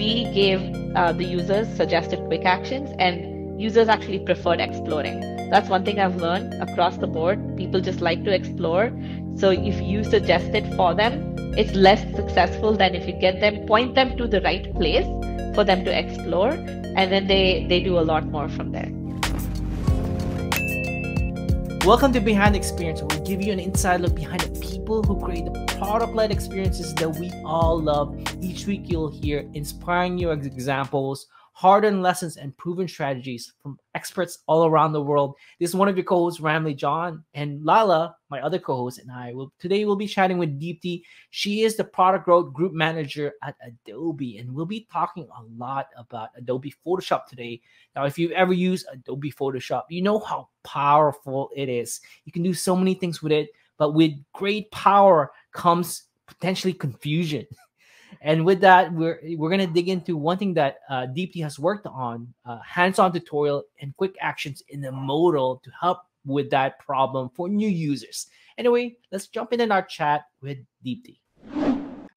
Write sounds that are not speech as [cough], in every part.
we gave uh, the users suggested quick actions, and users actually preferred exploring. That's one thing I've learned across the board. People just like to explore. So if you suggest it for them, it's less successful than if you get them, point them to the right place for them to explore, and then they, they do a lot more from there. Welcome to Behind the Experience, where we give you an inside look behind the people who create the product led experiences that we all love. Each week, you'll hear inspiring new examples hard earned lessons and proven strategies from experts all around the world. This is one of your co-hosts, Ramli John, and Lala, my other co-host, and I will today we'll be chatting with Deepti. She is the product growth group manager at Adobe, and we'll be talking a lot about Adobe Photoshop today. Now, if you've ever used Adobe Photoshop, you know how powerful it is. You can do so many things with it, but with great power comes potentially confusion. [laughs] And with that, we're we're gonna dig into one thing that uh, Deepti has worked on: uh, hands-on tutorial and quick actions in the modal to help with that problem for new users. Anyway, let's jump in in our chat with Deepti.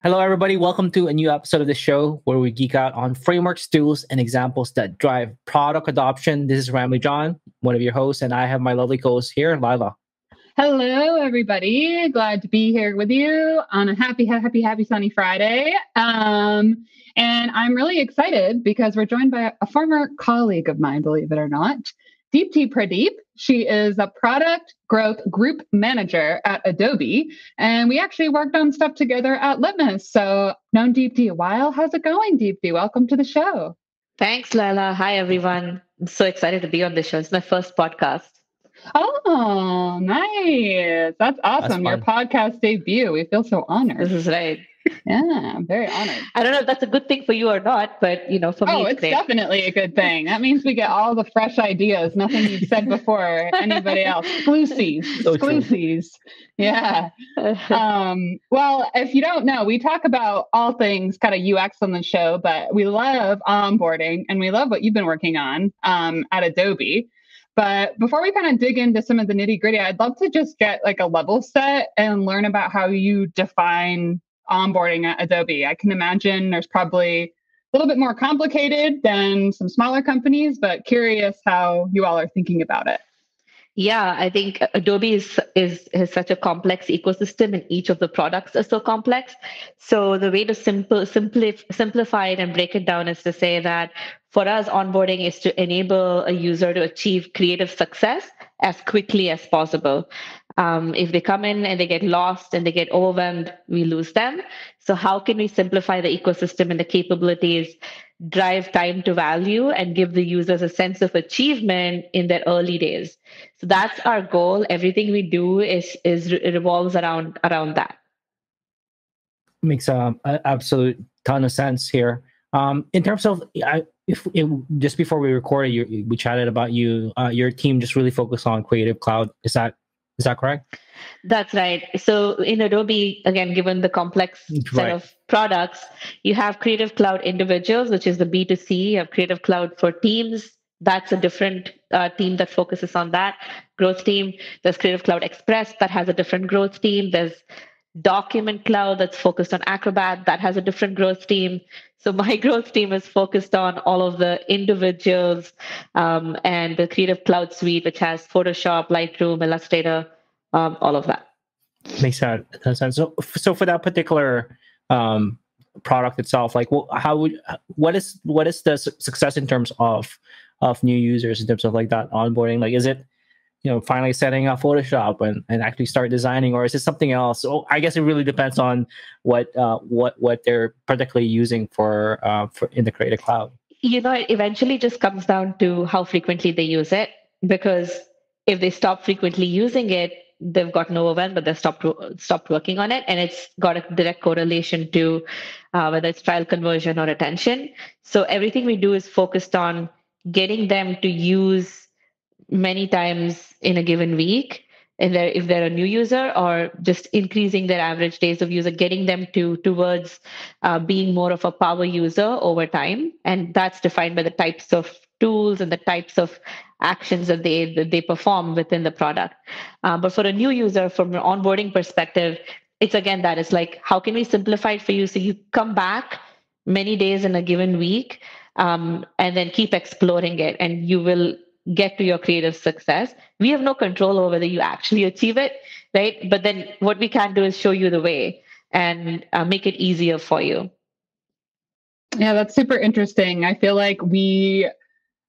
Hello, everybody. Welcome to a new episode of the show where we geek out on frameworks, tools, and examples that drive product adoption. This is Ramli John, one of your hosts, and I have my lovely co-host here, Lila. Hello, everybody. Glad to be here with you on a happy, happy, happy sunny Friday. Um, and I'm really excited because we're joined by a former colleague of mine, believe it or not, Deepti Pradeep. She is a product growth group manager at Adobe. And we actually worked on stuff together at Litmus. So, known Deepti a while. How's it going, Deepti? Welcome to the show. Thanks, Lala. Hi, everyone. I'm so excited to be on the show. It's my first podcast. Oh, nice. That's awesome. That's Your podcast debut. We feel so honored. This is right. Yeah, I'm very honored. I don't know if that's a good thing for you or not, but you know, for me, oh, it's, it's definitely a good thing. That means we get all the fresh ideas. Nothing you've said before. Anybody else? Exclusives. Exclusives. Yeah. Um, well, if you don't know, we talk about all things kind of UX on the show, but we love onboarding and we love what you've been working on um, at Adobe. But before we kind of dig into some of the nitty gritty, I'd love to just get like a level set and learn about how you define onboarding at Adobe. I can imagine there's probably a little bit more complicated than some smaller companies, but curious how you all are thinking about it. Yeah, I think Adobe is, is is such a complex ecosystem, and each of the products are so complex. So the way to simple simplif- simplify it and break it down is to say that for us, onboarding is to enable a user to achieve creative success as quickly as possible. Um, if they come in and they get lost and they get overwhelmed, we lose them. So how can we simplify the ecosystem and the capabilities drive time to value and give the users a sense of achievement in their early days so that's our goal everything we do is is revolves around around that makes um, a absolute ton of sense here um, in terms of I, if it, just before we recorded you we chatted about you uh, your team just really focused on creative cloud is that is that correct? That's right. So in Adobe, again, given the complex set right. of products, you have Creative Cloud individuals, which is the B2C. You have Creative Cloud for teams. That's a different uh, team that focuses on that growth team. There's Creative Cloud Express that has a different growth team. There's Document Cloud that's focused on Acrobat that has a different growth team. So my [laughs] growth team is focused on all of the individuals um, and the Creative Cloud suite, which has Photoshop, Lightroom, Illustrator, um, all of that. Makes sense. So, so for that particular um, product itself, like, well, how would what is what is the success in terms of of new users in terms of like that onboarding? Like, is it you know finally setting up photoshop and, and actually start designing or is it something else? So i guess it really depends on what uh, what what they're particularly using for uh, for in the creative cloud. You know it eventually just comes down to how frequently they use it because if they stop frequently using it they've gotten overwhelmed but they've stopped stopped working on it and it's got a direct correlation to uh, whether it's trial conversion or attention. So everything we do is focused on getting them to use many times in a given week and they're, if they're a new user or just increasing their average days of user getting them to towards uh, being more of a power user over time. And that's defined by the types of tools and the types of actions that they that they perform within the product. Uh, but for a new user from an onboarding perspective it's again that it's like how can we simplify it for you? So you come back many days in a given week um, and then keep exploring it and you will get to your creative success. We have no control over whether you actually achieve it right? But then what we can do is show you the way and uh, make it easier for you. Yeah that's super interesting. I feel like we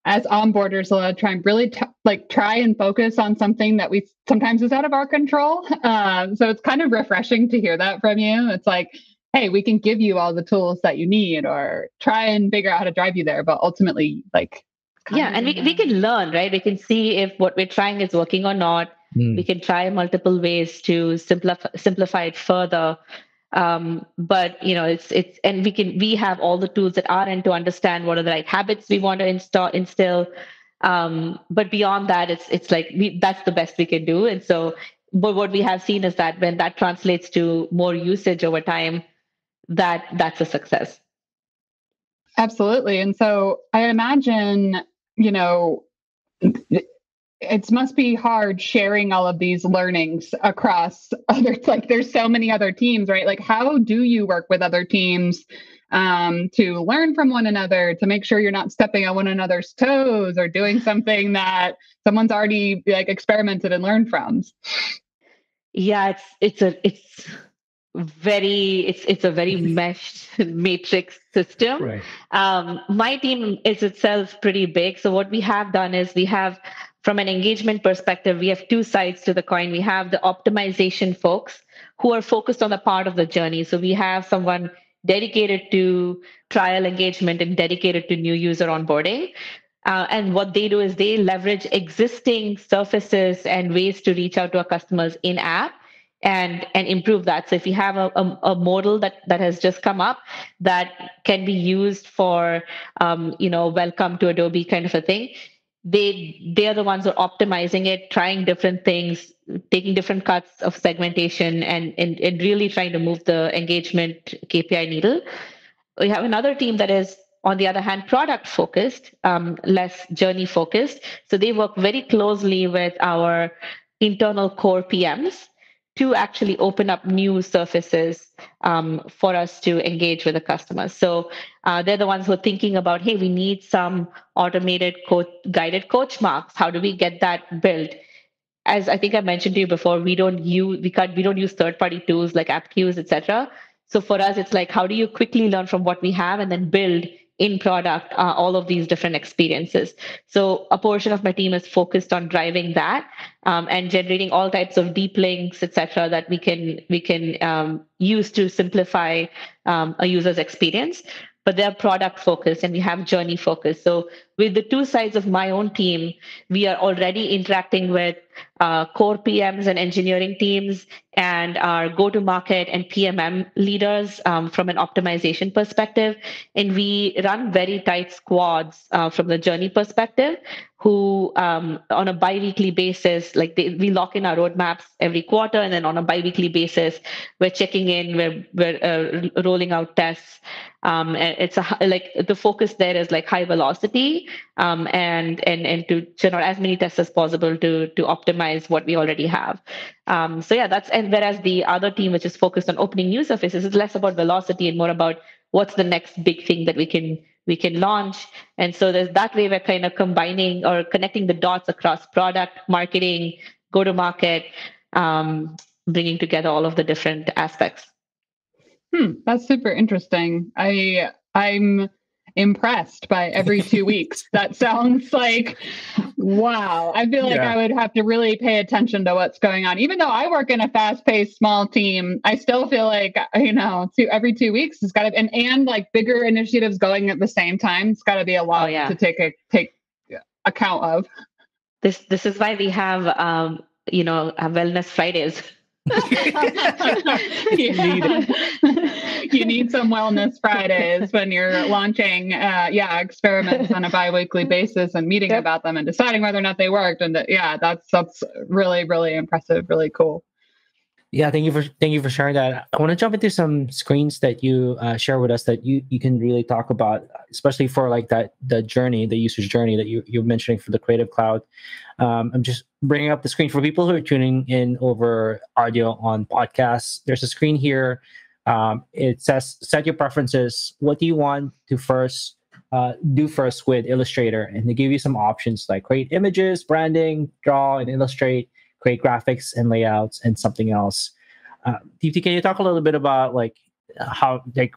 as onboarders a lot of time really t- like try and focus on something that we sometimes is out of our control. Um, so it's kind of refreshing to hear that from you. It's like hey we can give you all the tools that you need or try and figure out how to drive you there but ultimately like yeah and we, we can learn right? We can see if what we're trying is working or not. Mm. we can try multiple ways to simplify simplify it further. Um, but you know it's it's and we can we have all the tools at our end to understand what are the right habits we want to install instill. Um, but beyond that it's it's like we that's the best we can do. And so but what we have seen is that when that translates to more usage over time that that's a success. Absolutely. And so i imagine you know it must be hard sharing all of these learnings across [laughs] other like there's so many other teams right? Like how do you work with other teams um, to learn from one another to make sure you're not stepping on one another's toes or doing something that someone's already like experimented and learned from? Yeah it's it's a it's very it's it's a very [laughs] meshed matrix system right. um, my team is itself pretty big so what we have done is we have from an engagement perspective, we have two sides to the coin. We have the optimization folks who are focused on the part of the journey. So we have someone dedicated to trial engagement and dedicated to new user onboarding. Uh, and what they do is they leverage existing surfaces and ways to reach out to our customers in app and and improve that. So if you have a, a, a, modal that that has just come up that can be used for um, you know welcome to Adobe kind of a thing, they they are the ones who are optimizing it trying different things taking different cuts of segmentation and, and and really trying to move the engagement kpi needle. We have another team that is on the other hand product focused um, less journey focused. So they work very closely with our internal core pms to actually open up new surfaces um, for us to engage with the customers. So uh, they're the ones who are thinking about, hey, we need some automated guided coach marks. How do we get that built? As I think I mentioned to you before, we don't use we can't we don't use third party tools like Appcues, etc. So for us, it's like how do you quickly learn from what we have and then build in product uh, all of these different experiences so a portion of my team is focused on driving that um, and generating all types of deep links etc that we can we can um, use to simplify um, a user's experience but they're product focused and we have journey focused. So with the two sides of my own team, we are already interacting with uh, core PMs and engineering teams and our go-to-market and PMM leaders um, from an optimization perspective. And we run very tight squads uh, from the journey perspective who um, on a bi-weekly basis like they, we lock in our roadmaps every quarter and then on a bi-weekly basis we're checking in we're, we're uh, rolling out tests um, it's a like the focus there is like high velocity um, and and and to generate as many tests as possible to to optimize what we already have um, so yeah that's and whereas the other team which is focused on opening new surfaces is less about velocity and more about what's the next big thing that we can we can launch. And so there's that way we're kind of combining or connecting the dots across product, marketing, go to market, um, bringing together all of the different aspects. Hmm, that's super interesting. I I'm impressed by every two [laughs] weeks. That sounds like wow. I feel like yeah. I would have to really pay attention to what's going on. Even though I work in a fast-paced small team, I still feel like you know, two every two weeks it's got to and and like bigger initiatives going at the same time. It's got to be a lot oh, yeah. to take a take account of. This this is why we have um you know wellness Fridays [laughs] [laughs] you, need, you need some wellness Fridays when you're launching, uh, yeah, experiments on a biweekly basis and meeting yep. about them and deciding whether or not they worked. And that, yeah, that's that's really really impressive, really cool. Yeah, thank you for thank you for sharing that. I want to jump into some screens that you uh, share with us that you you can really talk about, especially for like that the journey, the user's journey that you you're mentioning for the Creative Cloud. Um, I'm just bringing up the screen for people who are tuning in over audio on podcasts. There's a screen here Um, it says set your preferences. What do you want to first uh, do first with Illustrator? And they give you some options like create images, branding, draw, and illustrate, create graphics and layouts, and something else. Uh, Deepti, can you talk a little bit about like how like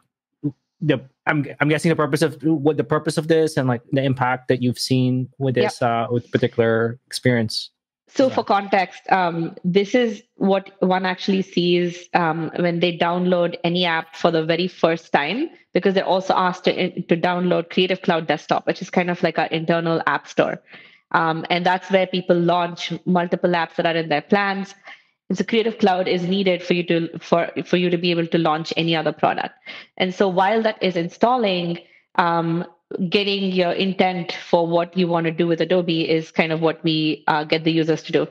the I'm I'm guessing the purpose of what the purpose of this and like the impact that you've seen with this yep. uh, with particular experience. So, yeah. for context, um, this is what one actually sees um, when they download any app for the very first time, because they're also asked to, to download Creative Cloud Desktop, which is kind of like our internal app store. Um, and that's where people launch multiple apps that are in their plans. And so Creative Cloud is needed for you to for for you to be able to launch any other product. And so while that is installing, um, getting your intent for what you want to do with Adobe is kind of what we uh, get the users to do.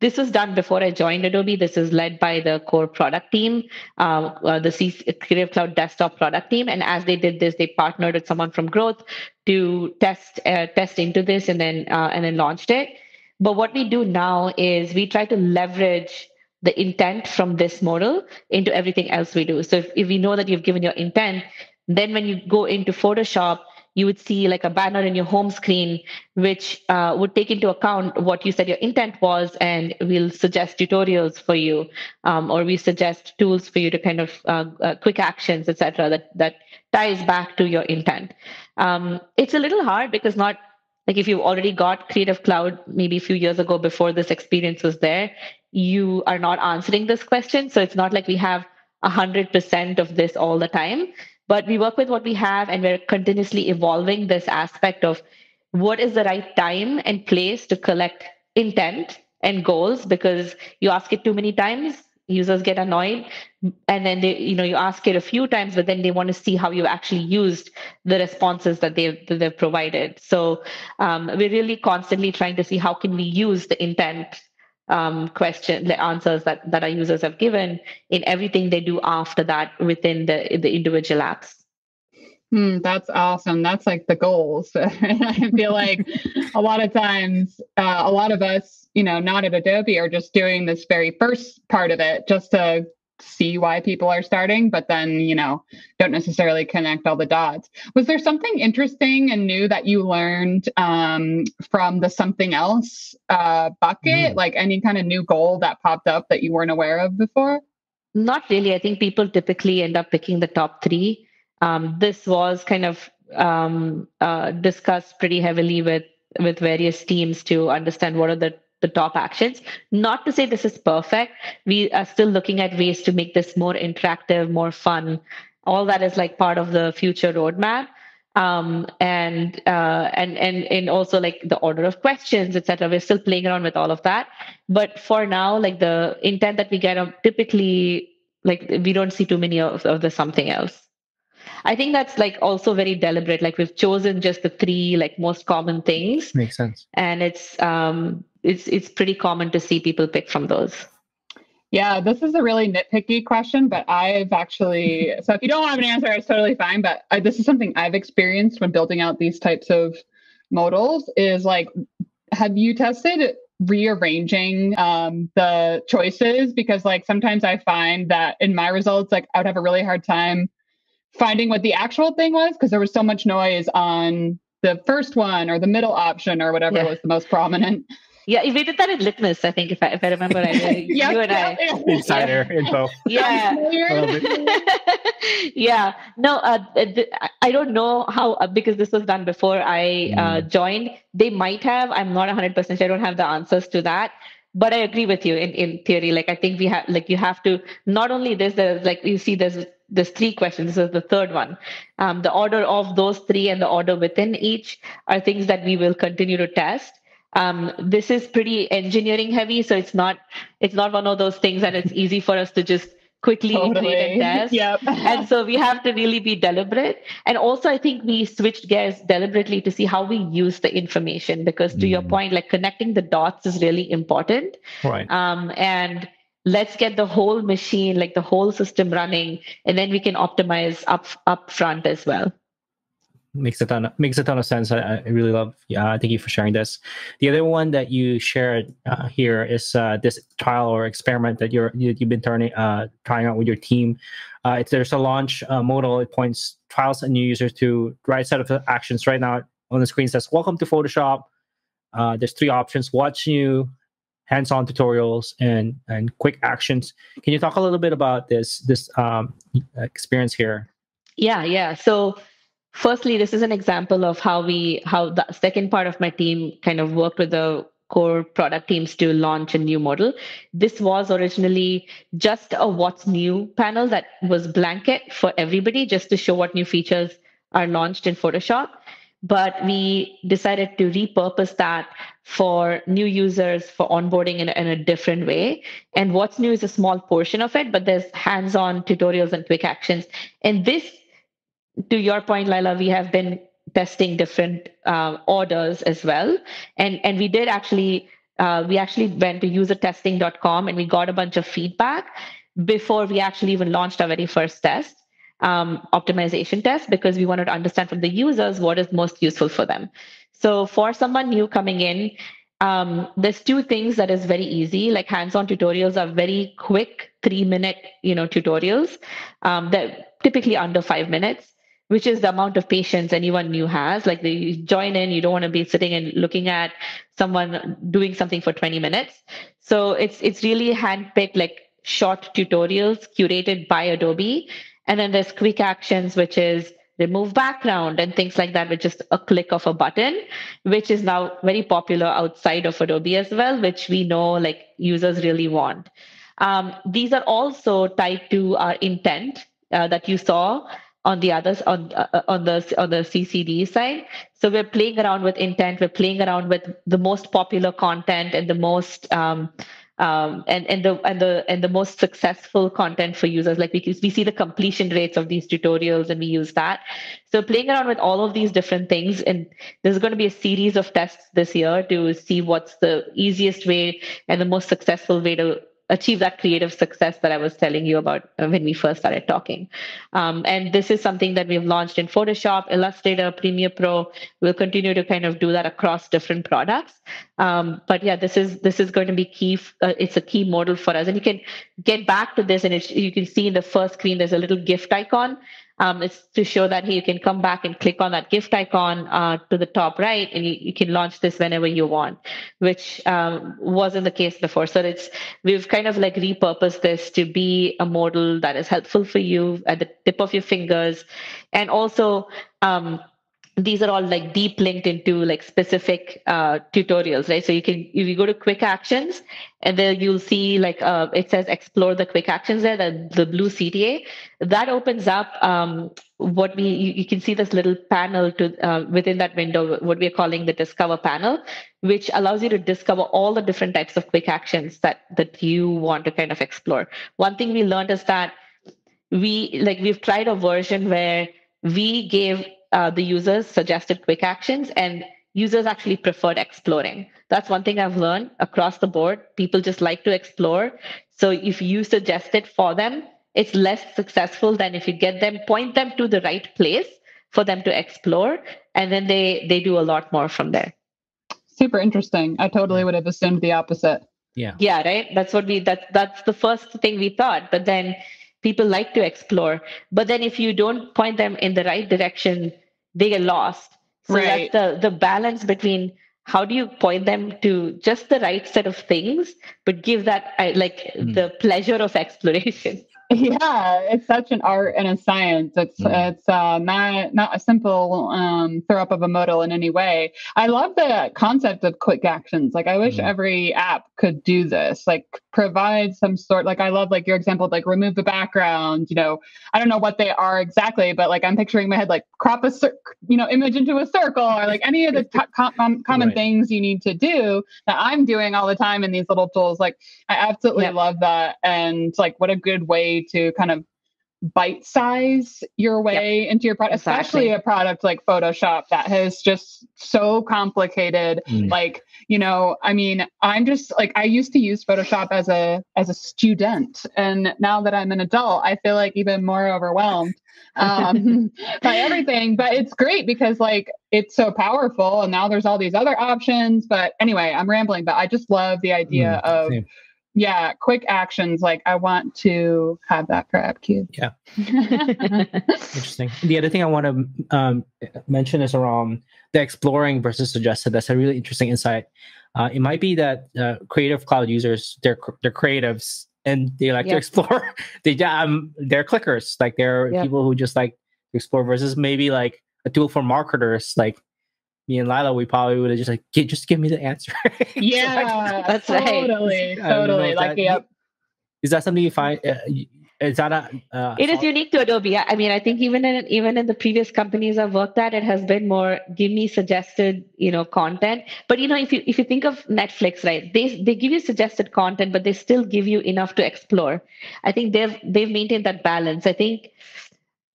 This was done before I joined Adobe. This is led by the core product team, uh, uh, the C- Creative Cloud desktop product team. And as they did this, they partnered with someone from Growth to test uh, test into this and then uh, and then launched it. But what we do now is we try to leverage the intent from this model into everything else we do. So if, if we know that you've given your intent, then when you go into Photoshop, you would see like a banner in your home screen, which uh, would take into account what you said your intent was, and we'll suggest tutorials for you, um, or we suggest tools for you to kind of uh, uh, quick actions, etc. That that ties back to your intent. Um, it's a little hard because not like if you've already got Creative Cloud maybe a few years ago before this experience was there, you are not answering this question. So it's not like we have 100% of this all the time. But we work with what we have, and we're continuously evolving this aspect of what is the right time and place to collect intent and goals because you ask it too many times users get annoyed and then they you know you ask it a few times but then they want to see how you actually used the responses that they've that they've provided. So um, we're really constantly trying to see how can we use the intent um, question, the answers that, that our users have given in everything they do after that within the, the individual apps. Hmm, that's awesome. That's like the goals. [laughs] I feel like [laughs] a lot of times, uh, a lot of us, you know, not at Adobe are just doing this very first part of it just to see why people are starting, but then, you know, don't necessarily connect all the dots. Was there something interesting and new that you learned um, from the something else uh, bucket? Mm. Like any kind of new goal that popped up that you weren't aware of before? Not really. I think people typically end up picking the top three. Um, this was kind of um, uh, discussed pretty heavily with with various teams to understand what are the the top actions. Not to say this is perfect. We are still looking at ways to make this more interactive, more fun. All that is like part of the future roadmap. Um, and uh, and and and also like the order of questions, etc. We're still playing around with all of that. But for now, like the intent that we get, um, typically like we don't see too many of, of the something else. I think that's like also very deliberate. Like we've chosen just the three like most common things. Makes sense. And it's um it's it's pretty common to see people pick from those. Yeah, this is a really nitpicky question, but I've actually [laughs] so if you don't have an answer, it's totally fine. But I, this is something I've experienced when building out these types of modals. Is like, have you tested rearranging um, the choices? Because like sometimes I find that in my results, like I would have a really hard time finding what the actual thing was because there was so much noise on the first one or the middle option or whatever yeah. was the most prominent. Yeah, we did that in Litmus, I think, if I, if I remember right. yep, [laughs] you and yep, I. Insider yeah. info. Yeah. [laughs] [laughs] yeah. No, uh, I don't know how, uh, because this was done before I uh, hmm. joined. They might have. I'm not 100% sure. I don't have the answers to that but I agree with you in, in theory. Like I think we have like you have to not only this, there's like you see there's there's three questions. This is the third one. Um, the order of those three and the order within each are things that we will continue to test. Um, this is pretty engineering heavy, so it's not it's not one of those things that it's easy for us to just quickly totally. create and test. Yep. and so we have to really be deliberate. And also, I think we switched gears deliberately to see how we use the information because, to mm. your point, like connecting the dots is really important. Right. Um, and let's get the whole machine, like the whole system running, and then we can optimize up up front as well. Makes a ton of, makes a ton of sense. I, I really love. Yeah, thank you for sharing this. The other one that you shared uh, here is uh, this trial or experiment that you're you, have been turning uh, trying out with your team. Uh, it's, there's a launch uh, modal. It points trials and new users to right set of actions. Right now on the screen says "Welcome to Photoshop." Uh, there's three options: watch new, hands-on tutorials, and and quick actions. Can you talk a little bit about this this um, experience here? Yeah, yeah. So firstly this is an example of how we how the second part of my team kind of worked with the core product teams to launch a new model this was originally just a what's new panel that was blanket for everybody just to show what new features are launched in photoshop but we decided to repurpose that for new users for onboarding in, in, a different way. And what's new is a small portion of it, but there's hands on tutorials and quick actions. And this to your point, Lila, we have been testing different uh, orders as well, and and we did actually uh, we actually went to usertesting.com and we got a bunch of feedback before we actually even launched our very first test um, optimization test because we wanted to understand from the users what is most useful for them. So for someone new coming in, um, there's two things that is very easy. Like hands-on tutorials are very quick, three-minute, you know, tutorials. Um, they're typically under five minutes which is the amount of patience anyone new has. Like they join in, you don't want to be sitting and looking at someone doing something for 20 minutes. So it's it's really handpicked like short tutorials curated by Adobe. And then there's quick actions, which is remove background and things like that with just a click of a button, which is now very popular outside of Adobe as well, which we know like users really want. Um, these are also tied to our intent uh, that you saw on the others on uh, on the on the CCD side. So we're playing around with intent. We're playing around with the most popular content and the most um, um, and and the and the and the most successful content for users. Like we we see the completion rates of these tutorials, and we use that. So playing around with all of these different things, and there's going to be a series of tests this year to see what's the easiest way and the most successful way to achieve that creative success that I was telling you about uh, when we first started talking. Um, and this is something that we've launched in Photoshop, Illustrator, Premiere Pro. We'll continue to kind of do that across different products. Um, but yeah, this is this is going to be key. Uh, it's a key model for us, and you can get back to this, and you can see in the first screen there's a little gift icon. Um, it's to show that hey, you can come back and click on that gift icon uh, to the top right, and you, you, can launch this whenever you want, which um, wasn't the case before. So it's we've kind of like repurposed this to be a model that is helpful for you at the tip of your fingers, and also um, these are all like deep linked into like specific uh, tutorials, right? So you can if you go to quick actions and then you'll see like uh, it says explore the quick actions there, the, the blue CTA. That opens up um, what we you, you, can see this little panel to uh, within that window, what we're calling the discover panel, which allows you to discover all the different types of quick actions that that you want to kind of explore. One thing we learned is that we like we've tried a version where we gave uh, the users suggested quick actions and users actually preferred exploring. That's one thing I've learned across the board. People just like to explore. So if you suggest it for them, it's less successful than if you get them, point them to the right place for them to explore, and then they they do a lot more from there. Super interesting. I totally would have assumed the opposite. Yeah. Yeah, right. That's what we that that's the first thing we thought. But then people like to explore but then if you don't point them in the right direction they get lost so right. that's the the balance between how do you point them to just the right set of things but give that like mm. the pleasure of exploration yeah it's such an art and a science it's mm. it's uh, not not a simple um, throw up of a modal in any way i love the concept of quick actions like i wish mm. every app could do this like provide some sort like i love like your example like remove the background you know i don't know what they are exactly but like i'm picturing in my head like crop a cir- you know image into a circle or like any of the [laughs] t- com- common right. things you need to do that i'm doing all the time in these little tools like i absolutely love that and like what a good way to kind of bite size your way yep. into your product, exactly. especially a product like Photoshop that has just so complicated. Mm. Like, you know, I mean, I'm just like I used to use Photoshop as a as a student, and now that I'm an adult, I feel like even more overwhelmed um, [laughs] by everything. But it's great because like it's so powerful, and now there's all these other options. But anyway, I'm rambling, but I just love the idea mm, of. Same yeah, quick actions. Like I want to have that for Appcues. Yeah. [laughs] Interesting. The other thing I want to um, mention is around the exploring versus suggested. That's a really interesting insight. Uh, it might be that uh, creative cloud users, they're they're creatives and they like to explore. [laughs] they um they're clickers. Like they're people who just like explore versus maybe like a tool for marketers. Like me and Lila, we probably would have just like, just give me the answer. [laughs] yeah, [laughs] that's totally, right. totally. Like, that, yep. Is that something you find? Uh, is that a? Uh, it is unique to Adobe. I mean, I think even in even in the previous companies I've worked at, it has been more give me suggested, you know, content. But you know, if you if you think of Netflix, right? They they give you suggested content, but they still give you enough to explore. I think they've they've maintained that balance. I think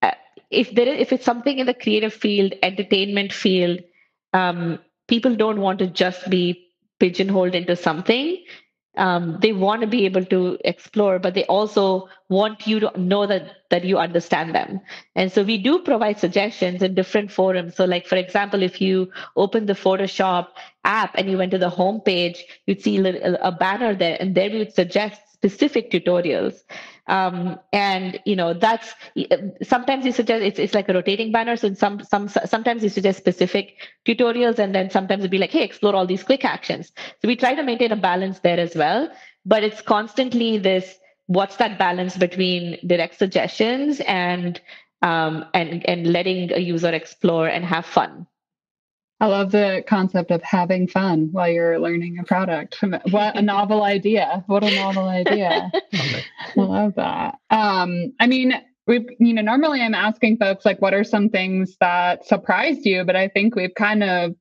uh, if there is, if it's something in the creative field, entertainment field um, people don't want to just be pigeonholed into something. Um, they want to be able to explore, but they also want you to know that that you understand them. And so we do provide suggestions in different forums. So, like for example, if you open the Photoshop app and you went to the home page, you'd see a banner there, and there we would suggest specific tutorials um, and you know that's sometimes you suggest it's, it's like a rotating banner. So some some sometimes you suggest specific tutorials and then sometimes it'd be like hey explore all these quick actions. So we try to maintain a balance there as well. But it's constantly this what's that balance between direct suggestions and um, and and letting a user explore and have fun I love the concept of having fun while you're learning a product. [laughs] What a novel idea. What a novel idea. [laughs] I love that. Um, I mean, we've, you know, normally I'm asking folks like, what are some things that surprised you? But I think we've kind of,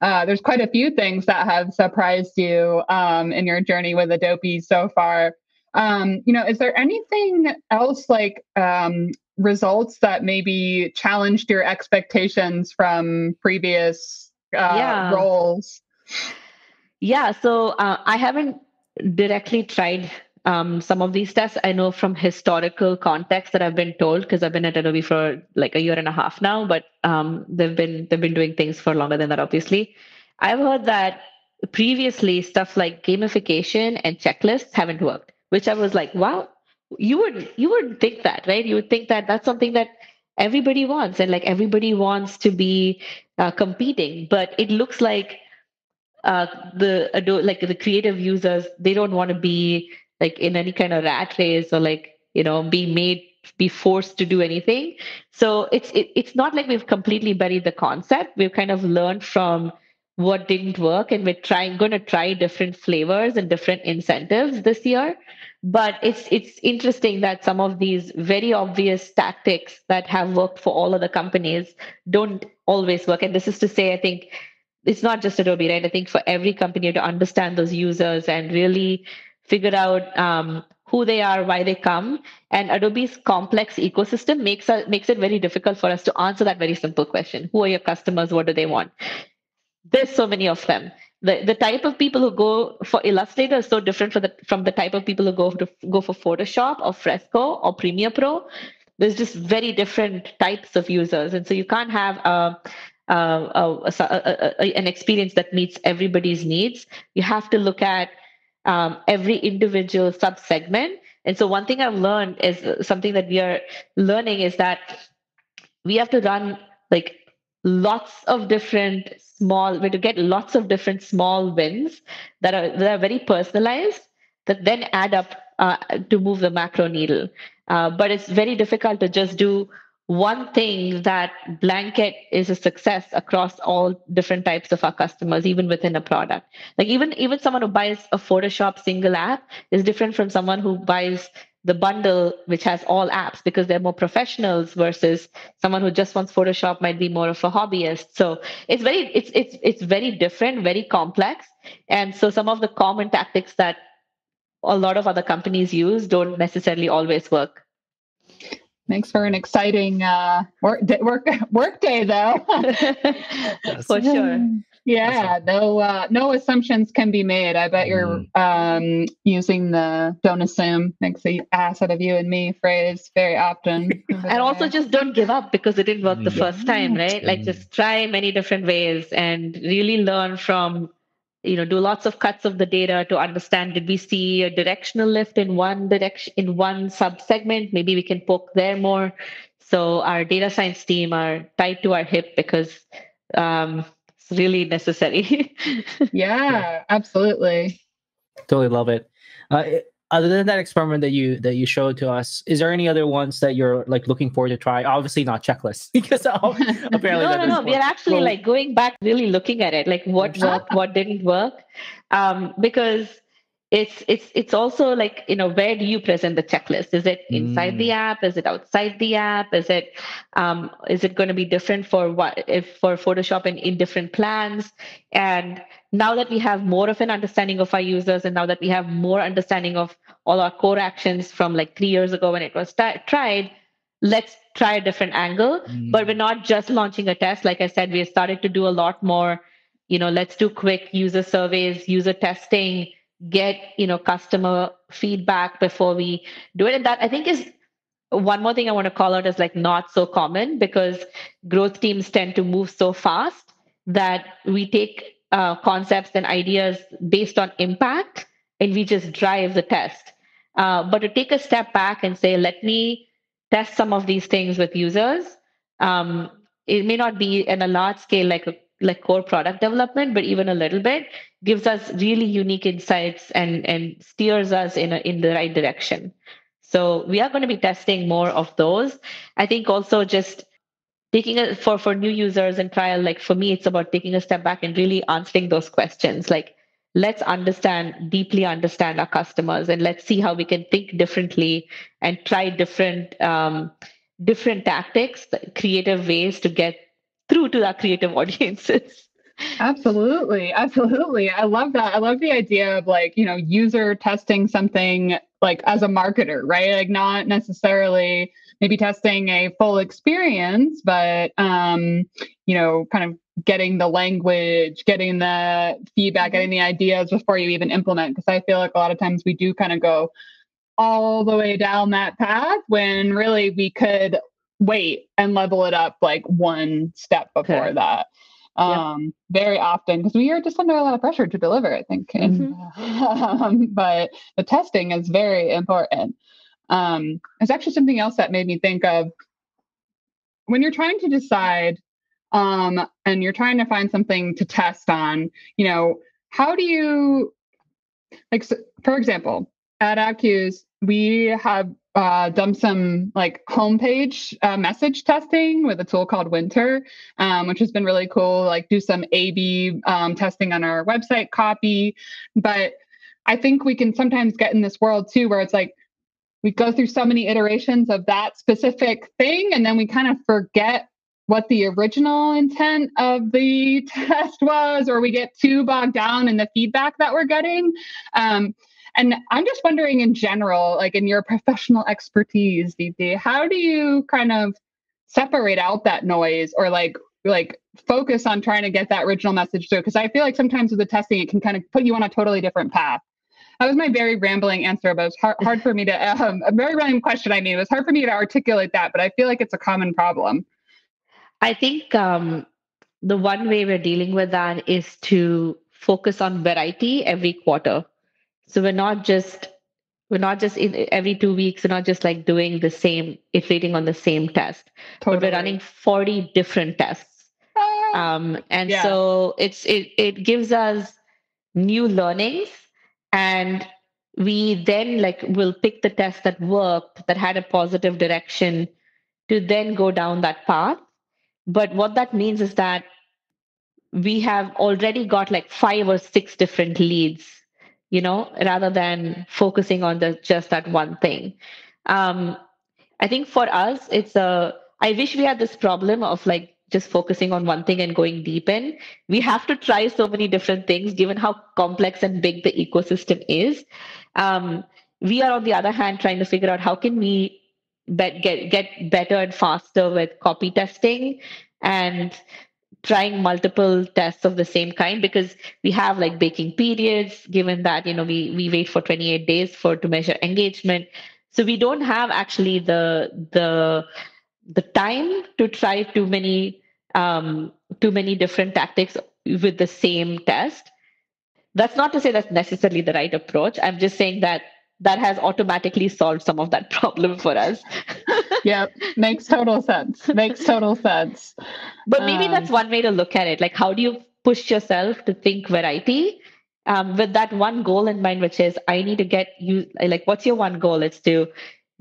uh, there's quite a few things that have surprised you um, in your journey with Adobe so far. Um, you know, is there anything else like um, results that maybe challenged your expectations from previous uh, yeah. roles? Yeah, so uh, I haven't directly tried um, some of these tests. I know from historical context that I've been told because I've been at Adobe for like a year and a half now, but um, they've been they've been doing things for longer than that. Obviously, I've heard that previously stuff like gamification and checklists haven't worked, which I was like, wow, you would you would think that right? You would think that that's something that everybody wants and like everybody wants to be uh, competing but it looks like uh, the like the creative users they don't want to be like in any kind of rat race or like you know be made be forced to do anything. So it's it, it's not like we've completely buried the concept. We've kind of learned from what didn't work and we're trying going to try different flavors and different incentives this year but it's it's interesting that some of these very obvious tactics that have worked for all other companies don't always work. And this is to say i think it's not just adobe right? I think for every company to understand those users and really figure out um, who they are why they come. And adobe's complex ecosystem makes, a, makes it very difficult for us to answer that very simple question. Who are your customers? What do they want? There's so many of them the, the type of people who go for Illustrator is so different the, from the type of people who go to go for Photoshop or Fresco or Premiere Pro. There's just very different types of users, and so you can't have uh, uh, a, a, a, an experience that meets everybody's needs. You have to look at um, every individual sub segment. And so, one thing I've learned is uh, something that we are learning is that we have to run like lots of different small way to get lots of different small wins that are that are very personalized that then add up uh, to move the macro needle. Uh, but it's very difficult to just do one thing that blanket is a success across all different types of our customers even within a product. Like even even someone who buys a photoshop single app is different from someone who buys the bundle which has all apps because they're more professionals versus someone who just wants photoshop might be more of a hobbyist so it's very it's it's it's very different very complex and so some of the common tactics that a lot of other companies use don't necessarily always work makes for an exciting uh, work day, work [laughs] work day though. [laughs] for sure. Yeah, no uh, no assumptions can be made. I bet you're mm. um, using the don't assume makes the ass out of you and me phrase very often. [laughs] and also just don't give up because it didn't work the first time, right? Like just try many different ways and really learn from you know do lots of cuts of the data to understand did we see a directional lift in one direction in one sub segment maybe we can poke there more so our data science team are tied to our hip because um, it's really necessary. [laughs] Yeah absolutely. Totally love it. Uh, other than that experiment that you that you showed to us is there any other ones that you're like looking forward to try? Obviously not checklists [laughs] because [laughs] apparently no no no we're actually well, like going back really looking at it like what worked what didn't work. Um, because it's it's it's also like you know where do you present the checklist? Is it inside mm. the app? Is it outside the app? Is it um, is it going to be different for what if for photoshop in, in different plans? And now that we have more of an understanding of our users and now that we have more understanding of all our core actions from like three years ago when it was t- tried let's try a different angle. Mm. but we're not just launching a test. Like i said we started to do a lot more you know let's do quick user surveys user testing get you know customer feedback before we do it. And that i think is one more thing i want to call out is like not so common because growth teams tend to move so fast that we take uh, concepts and ideas based on impact and we just drive the test. Uh, but to take a step back and say let me test some of these things with users um, it may not be in a large scale like a like core product development, but even a little bit gives us really unique insights and and steers us in a, in the right direction. So we are going to be testing more of those. I think also just taking it for for new users and trial. Like for me, it's about taking a step back and really answering those questions. Like let's understand deeply understand our customers and let's see how we can think differently and try different um, different tactics, creative ways to get through to our creative [laughs] audiences. Absolutely. Absolutely. I love that. I love the idea of like, you know, user testing something like as a marketer, right? Like not necessarily maybe testing a full experience, but um, you know, kind of getting the language, getting the feedback, mm-hmm. getting the ideas before you even implement. Because I feel like a lot of times we do kind of go all the way down that path when really we could wait and level it up like one step before okay. that um very often because we are just under a lot of pressure to deliver i think and, mm-hmm. um, [laughs] but the testing is very important. Um it's actually something else that made me think of. When you're trying to decide um and you're trying to find something to test on you know how do you like so, for example at Appcues, we have uh, done some like homepage uh, message testing with a tool called Wynter, um, which has been really cool. Like do some A/B um, testing on our website copy, but I think we can sometimes get in this world too, where it's like we go through so many iterations of that specific thing, and then we kind of forget what the original intent of the [laughs] test was, or we get too bogged down in the feedback that we're getting. Um, and I'm just wondering in general, like in your professional expertise, VP, how do you kind of separate out that noise or like like focus on trying to get that original message through? Because I feel like sometimes with the testing, it can kind of put you on a totally different path. That was my very rambling answer, but it was hard, [laughs] hard for me to um, a very random question. I mean, it was hard for me to articulate that, but I feel like it's a common problem. I think um, the one way we're dealing with that is to focus on variety every quarter. So we're not just we're not just in every two weeks. We're not just like doing the same, iterating on the same test, totally. but we're running forty different tests. Um, and yeah. so it's it it gives us new learnings, and we then like will pick the test that worked that had a positive direction to then go down that path. But what that means is that we have already got like five or six different leads you know, rather than focusing on the just that one thing. Um, I think for us, it's a. I wish we had this problem of like just focusing on one thing and going deep in. We have to try so many different things, given how complex and big the ecosystem is. Um, we are, on the other hand, trying to figure out how can we get get better and faster with copy testing and trying multiple tests of the same kind because we have like baking periods. Given that you know we we wait for 28 days for to measure engagement. So we don't have actually the the the time to try too many um, too many different tactics with the same test. That's not to say that's necessarily the right approach. I'm just saying that that has automatically solved some of that [laughs] problem for us. [laughs] yep, makes total sense. Makes total sense. But maybe um, that's one way to look at it. Like, how do you push yourself to think variety um, with that one goal in mind, which is I need to get you. Like, what's your one goal? It's to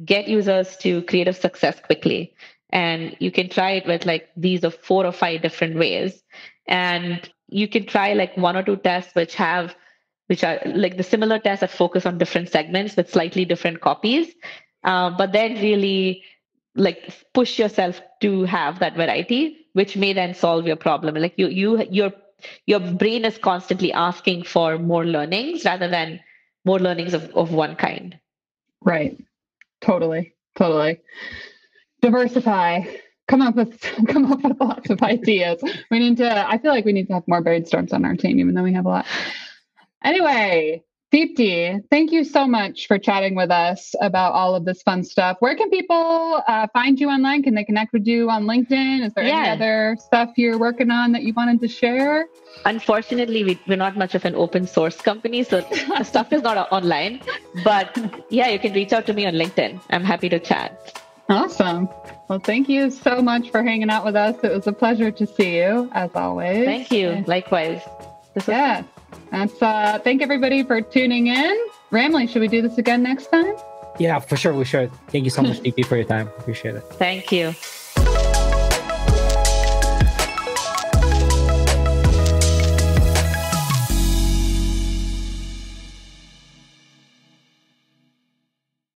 get users to creative success quickly, and you can try it with like these are four or five different ways, and you can try like one or two tests which have which are like the similar tests that focus on different segments with slightly different copies. Uh, but then really like push yourself to have that variety, which may then solve your problem. Like you, you, your your brain is constantly asking for more learnings rather than more learnings of, of one kind. Right. Totally. Totally. Diversify. Come up with [laughs] come up with lots of [laughs] ideas. We need to I feel like we need to have more brainstorms on our team, even though we have a lot. Anyway, Deepti, thank you so much for chatting with us about all of this fun stuff. Where can people uh, find you online? Can they connect with you on LinkedIn? Is there yeah. any other stuff you're working on that you wanted to share? Unfortunately, we, we're not much of an open source company, so [laughs] stuff is not online. But yeah, you can reach out to me on LinkedIn. I'm happy to chat. Awesome. Well, thank you so much for hanging out with us. It was a pleasure to see you, as always. Thank you. Likewise. This yeah. That's uh thank everybody for tuning in. Ramli, should we do this again next time? Yeah, for sure we should. Thank you so much, [laughs] DP, for your time. Appreciate it. Thank you.